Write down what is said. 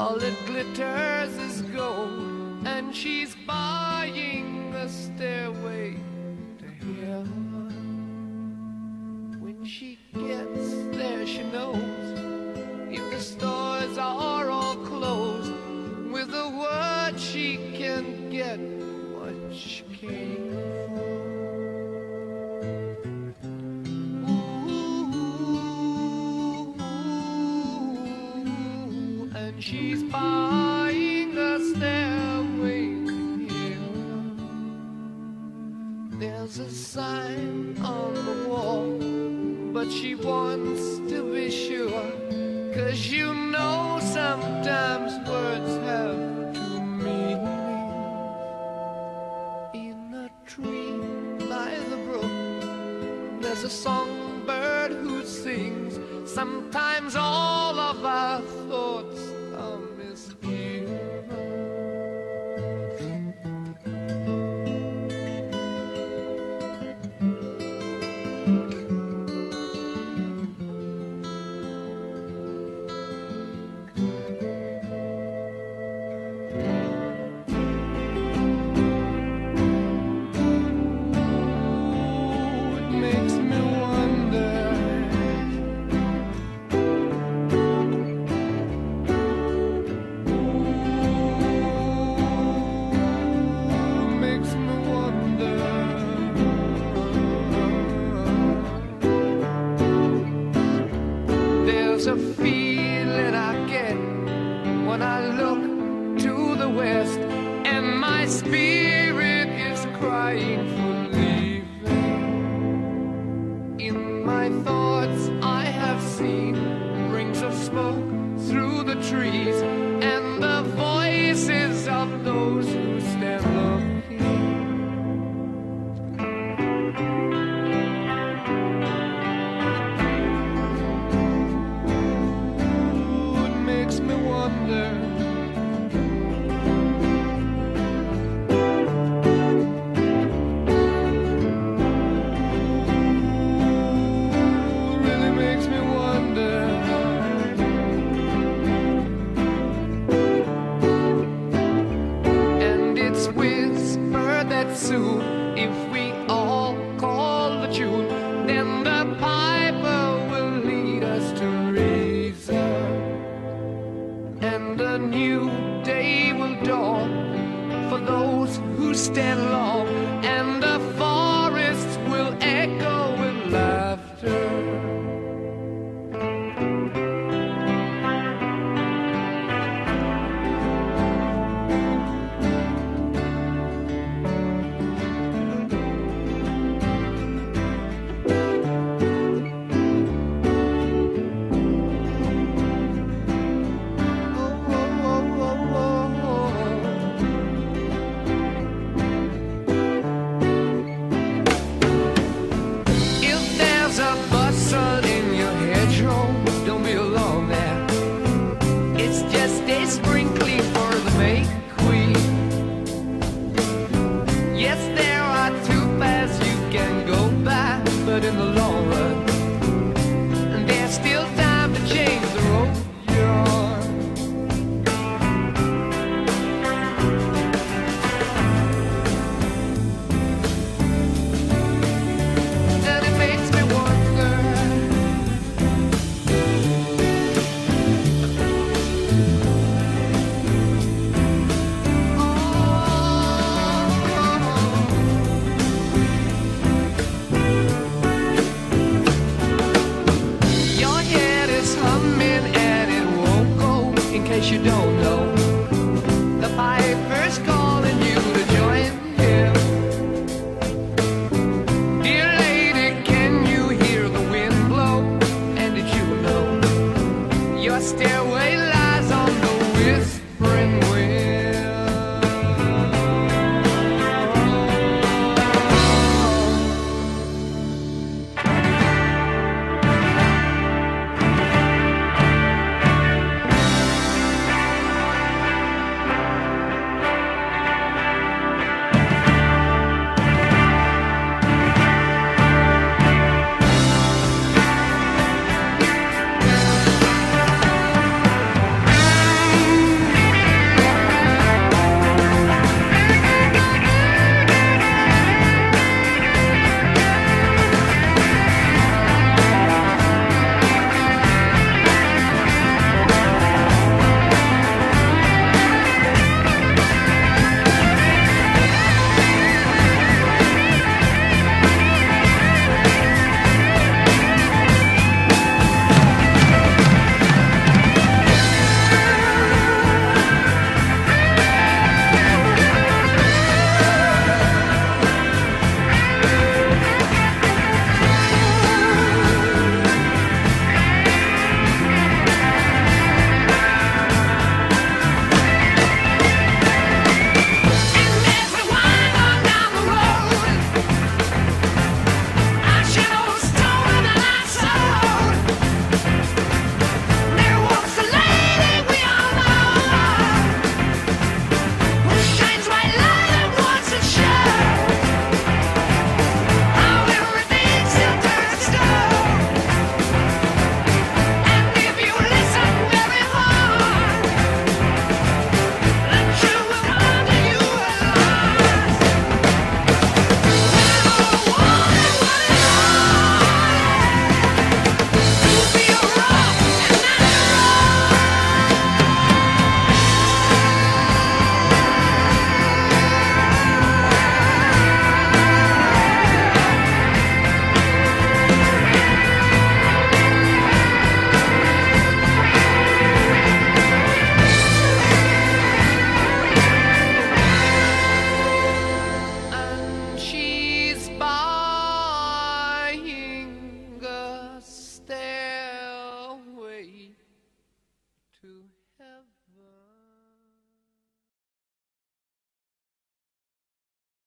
All it glitters is gold, and she's buying the stairway to heaven. When she gets there, she knows if the stores are all closed, with a word she can get what she came for. Ooh, There's a sign on the wall, but she wants to be sure. Cause you know sometimes words have two meanings. In a tree by the brook, there's a songbird who sings. Sometimes all of our thoughts crying for leaving. In my thoughts, I have seen rings of smoke through the trees, soon, if we all call the tune, then the piper will lead us to reason. And a new day will dawn for those who stand long